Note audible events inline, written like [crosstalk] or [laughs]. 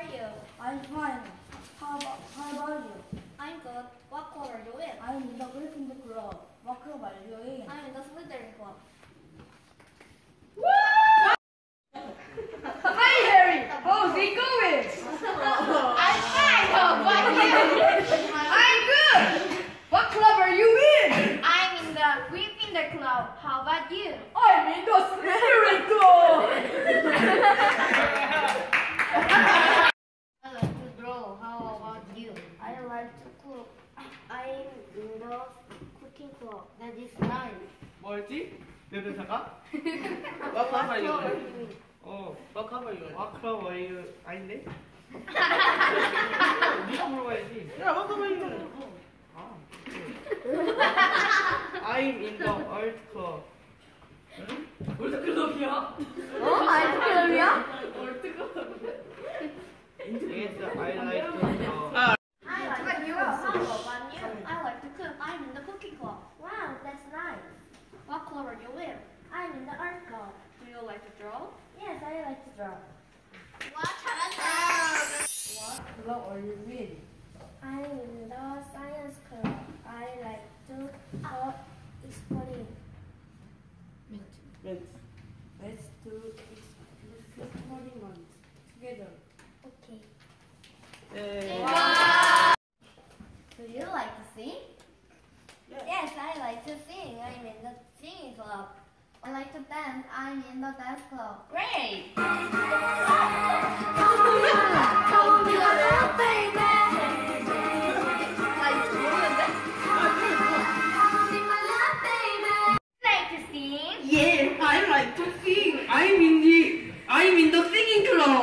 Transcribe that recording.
are you? I'm fine. How about, how about you? I'm good. What club are you in? I'm in the Gryffindor Club. What club are you in? I'm in the Slytherin club. Hi Harry, how's it going? [laughs] I'm fine, how about you? I'm good. What club are you in? I'm in the Gryffindor club. How about you? I'm in the Slytherin club. That is nice. 뭐였지? 내 대사가? What club are you? 어, What are you? What club are you? 아닌데? 네가 물어봐야지. 야, What are you? 아, I'm in the art club. 응? 무슨 클럽이야? 어? What club are you in? I'm in the art club. Do you like to draw? Yes, I like to draw. 와 잘한다. What club are you in? I'm in the science club. I like to uh, explore. Let's, let's do experiment together. Okay. 네. club. I like to dance. I'm in the dance club. Great. Like to sing? Yeah, I like to sing. I'm in the I'm in the singing club.